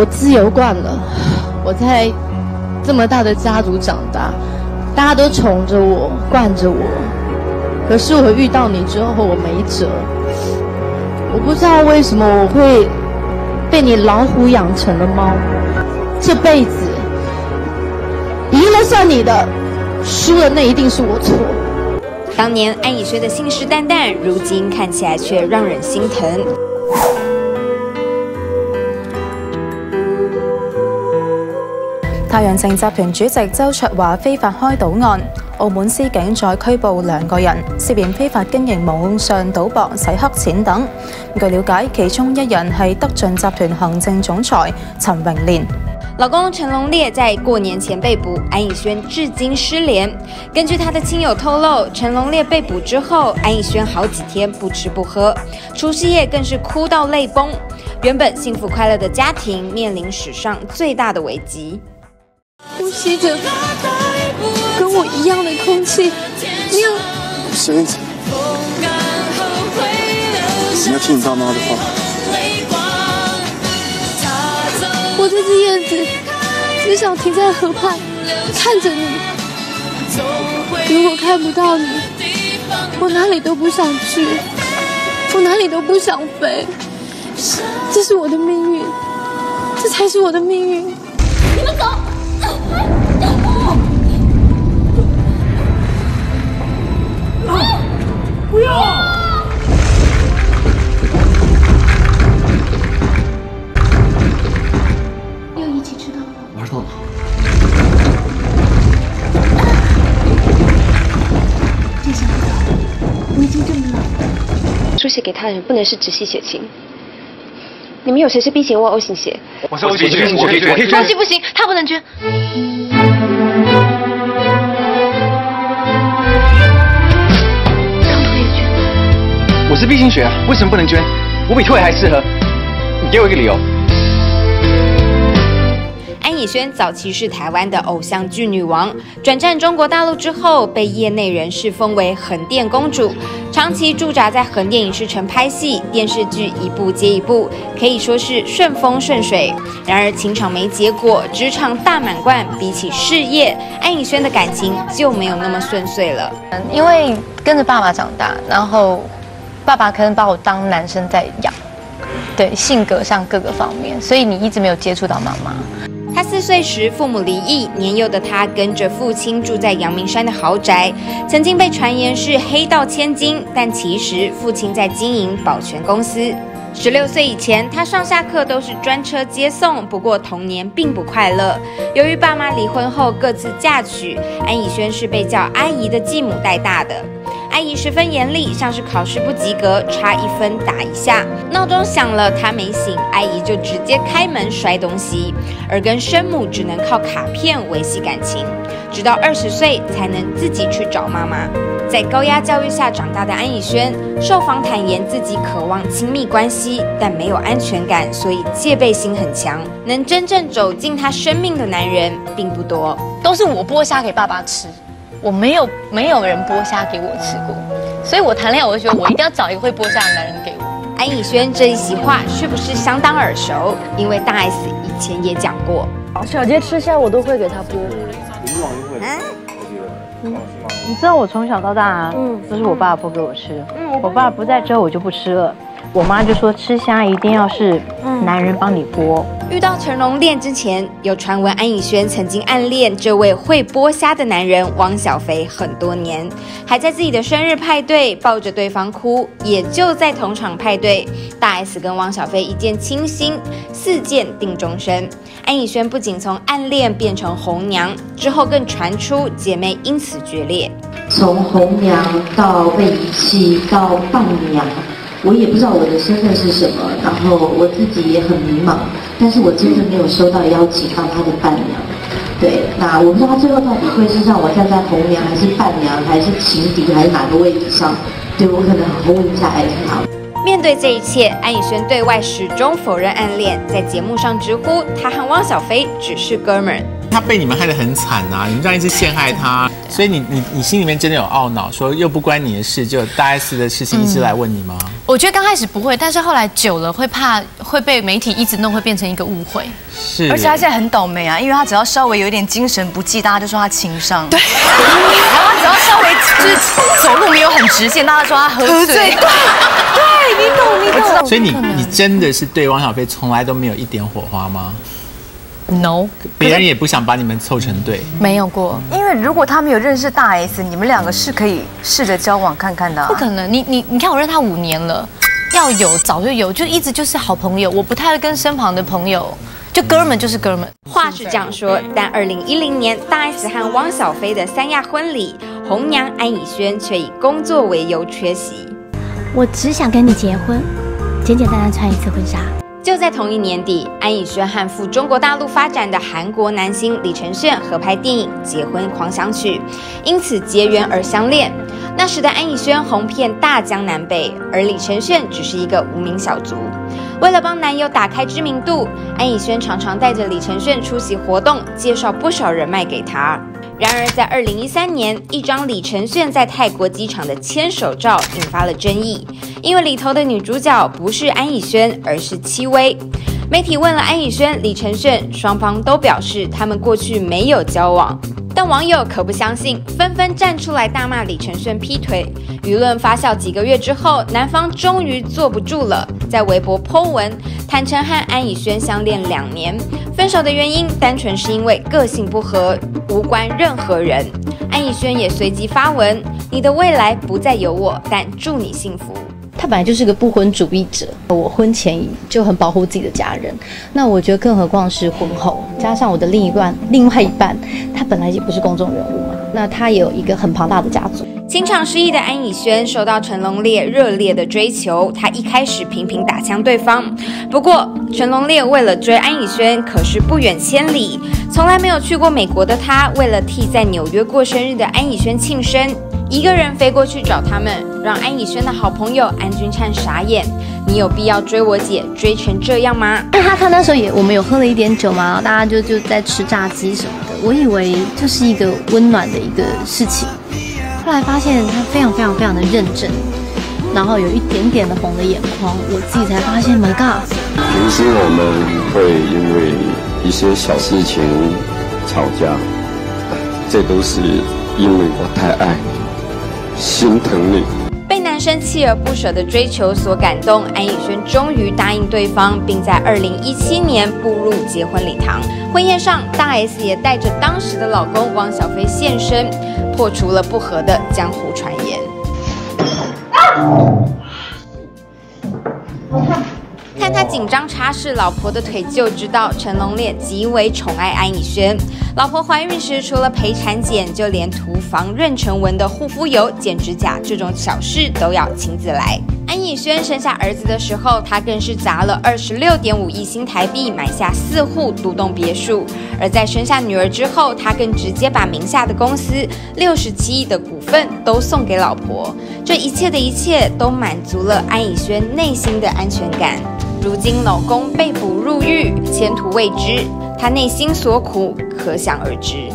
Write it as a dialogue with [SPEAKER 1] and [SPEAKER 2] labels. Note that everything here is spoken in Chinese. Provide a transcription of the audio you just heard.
[SPEAKER 1] 我自由惯了，我在这么大的家族长大，大家都宠着我，惯着我。可是我遇到你之后，我没辙。我不知道为什么我会被你老虎养成了猫。这辈子赢了算你的，输了那一定是我错。
[SPEAKER 2] 当年安以轩的信誓旦旦，如今看起来却让人心疼。
[SPEAKER 3] 太阳城集团主席周卓华非法开赌案，澳门司警再拘捕两个人，涉嫌非法经营网上赌博、洗黑钱等。据了解，其中一人系德进集团行政总裁陈荣廉。
[SPEAKER 2] 老公陈龙烈在过年前被捕，安以轩至今失联。根据他的亲友透露，陈龙烈被捕之后，安以轩好几天不吃不喝，除夕夜更是哭到泪崩。原本幸福快乐的家庭面临史上最大的危机。
[SPEAKER 1] 呼吸着跟我一样的空气，那样。
[SPEAKER 4] 孙燕子，你要听你爸妈的话。
[SPEAKER 1] 我这只燕子只想停在河畔，看着你。如果看不到你，我哪里都不想去，我哪里都不想飞。这是我的命运，这才是我的命运。你们走。
[SPEAKER 4] 不要！
[SPEAKER 1] 要一起吃到吗？
[SPEAKER 4] 玩到了。
[SPEAKER 1] 这下不早我已经这么老。
[SPEAKER 5] 书写给他人不能是直系血亲。你们有谁是 B 型或 O 型血？
[SPEAKER 4] 我是 O 型血，我可以捐，可以
[SPEAKER 1] 捐。不行，他不能捐。
[SPEAKER 4] 是 B 型血啊，为什么不能捐？我比退还适合。你给我一个理由。
[SPEAKER 2] 安以轩早期是台湾的偶像剧女王，转战中国大陆之后，被业内人士封为横店公主，长期驻扎在横店影视城拍戏，电视剧一部接一部，可以说是顺风顺水。然而情场没结果，职场大满贯，比起事业，安以轩的感情就没有那么顺遂了。
[SPEAKER 6] 嗯，因为跟着爸爸长大，然后。爸爸可能把我当男生在养，对性格上各个方面，所以你一直没有接触到妈妈。
[SPEAKER 2] 他四岁时父母离异，年幼的他跟着父亲住在阳明山的豪宅，曾经被传言是黑道千金，但其实父亲在经营保全公司。十六岁以前，他上下课都是专车接送，不过童年并不快乐。由于爸妈离婚后各自嫁娶，安以轩是被叫阿姨的继母带大的。阿姨十分严厉，像是考试不及格，差一分打一下。闹钟响了，他没醒，阿姨就直接开门摔东西。而跟生母只能靠卡片维系感情，直到二十岁才能自己去找妈妈。在高压教育下长大的安以轩，受访坦言自己渴望亲密关系，但没有安全感，所以戒备心很强。能真正走进他生命的男人并不多，
[SPEAKER 6] 都是我剥虾给爸爸吃。我没有没有人剥虾给我吃过，所以我谈恋爱我就觉得我一定要找一个会剥虾的男人给我。
[SPEAKER 2] 安以轩这一席话是不是相当耳熟？因为大 S 以前也讲过，
[SPEAKER 1] 小杰吃虾我都会给他剥。
[SPEAKER 4] 以往就会，
[SPEAKER 7] 嗯，你知道我从小到大，嗯，都是我爸剥给我吃。嗯，我爸不在之后我就不吃了。我妈就说吃虾一定要是男人帮你剥。
[SPEAKER 2] 遇到成龙恋之前，有传闻安以轩曾经暗恋这位会剥虾的男人汪小菲很多年，还在自己的生日派对抱着对方哭。也就在同场派对，大 S 跟汪小菲一见倾心，四见定终身。安以轩不仅从暗恋变成红娘，之后更传出姐妹因此决裂。
[SPEAKER 8] 从红娘到被遗弃到伴娘。我也不知道我的身份是什么，然后我自己也很迷茫，但是我真的没有收到邀请当他的伴娘。对，那我不知道他最后到底会是让我站在红娘，还是伴娘，还是情敌，还是哪个位置上？对我可能好好问一下艾他。
[SPEAKER 2] 面对这一切，安以轩对外始终否认暗恋，在节目上直呼他和汪小菲只是哥们儿。
[SPEAKER 9] 他被你们害得很惨啊！你们这样一直陷害他，所以你你你心里面真的有懊恼，说又不关你的事，就大 S 的事情一直来问你吗？
[SPEAKER 6] 我觉得刚开始不会，但是后来久了会怕会被媒体一直弄，会变成一个误会。
[SPEAKER 9] 是，
[SPEAKER 10] 而且他现在很倒霉啊，因为他只要稍微有一点精神不济，大家就说他情商。对，然后只要稍微就是走路没有很直线，大家说他喝醉。对 对，
[SPEAKER 6] 你懂，你懂。
[SPEAKER 9] 所以你你真的是对汪小菲从来都没有一点火花吗
[SPEAKER 6] ？No，
[SPEAKER 9] 别人也不想把你们凑成对，
[SPEAKER 6] 没有过。
[SPEAKER 10] 因为如果他没有认识大 S，你们两个是可以试着交往看看的。
[SPEAKER 6] 不可能，你你你看我认识他五年了，要有早就有，就一直就是好朋友。我不太会跟身旁的朋友，就哥们就是哥们。
[SPEAKER 2] 话是这样说，但二零一零年大 S 和汪小菲的三亚婚礼，红娘安以轩却以工作为由缺席。
[SPEAKER 11] 我只想跟你结婚，简简单单穿一次婚纱。
[SPEAKER 2] 就在同一年底，安以轩和赴中国大陆发展的韩国男星李承铉合拍电影《结婚狂想曲》，因此结缘而相恋。那时的安以轩红遍大江南北，而李承铉只是一个无名小卒。为了帮男友打开知名度，安以轩常常带着李承铉出席活动，介绍不少人脉给他。然而，在二零一三年，一张李承铉在泰国机场的牵手照引发了争议，因为里头的女主角不是安以轩，而是戚薇。媒体问了安以轩、李承铉，双方都表示他们过去没有交往。但网友可不相信，纷纷站出来大骂李承铉劈腿。舆论发酵几个月之后，男方终于坐不住了，在微博 po 文坦诚和安以轩相恋两年，分手的原因单纯是因为个性不合，无关任何人。安以轩也随即发文：“你的未来不再有我，但祝你幸福。”
[SPEAKER 1] 他本来就是个不婚主义者，我婚前就很保护自己的家人，那我觉得更何况是婚后，加上我的另一半，另外一半，他本来也不是公众人物嘛，那他也有一个很庞大的家族。
[SPEAKER 2] 情场失意的安以轩受到陈龙烈热烈的追求，他一开始频频打枪对方，不过陈龙烈为了追安以轩，可是不远千里，从来没有去过美国的他，为了替在纽约过生日的安以轩庆生。一个人飞过去找他们，让安以轩的好朋友安君灿傻眼。你有必要追我姐追成这样吗？
[SPEAKER 1] 他他那时候也我们有喝了一点酒嘛，大家就就在吃炸鸡什么的。我以为就是一个温暖的一个事情，后来发现他非常非常非常的认真，然后有一点点的红了眼眶。我自己才发现，My God！
[SPEAKER 12] 平时我们会因为一些小事情吵架，这都是因为我太爱你。心疼你。
[SPEAKER 2] 生锲而不舍的追求所感动，安以轩终于答应对方，并在二零一七年步入结婚礼堂。婚宴上，大 S 也带着当时的老公汪小菲现身，破除了不和的江湖传言。看他紧张擦拭老婆的腿，就知道成龙烈极为宠爱安以轩。老婆怀孕时，除了陪产检，就连涂防妊娠纹的护肤油、剪指甲这种小事都要亲自来。安以轩生下儿子的时候，他更是砸了二十六点五亿新台币买下四户独栋别墅；而在生下女儿之后，他更直接把名下的公司六十七亿的股份都送给老婆。这一切的一切，都满足了安以轩内心的安全感。如今老公被捕入狱，前途未知，他内心所苦可想而知。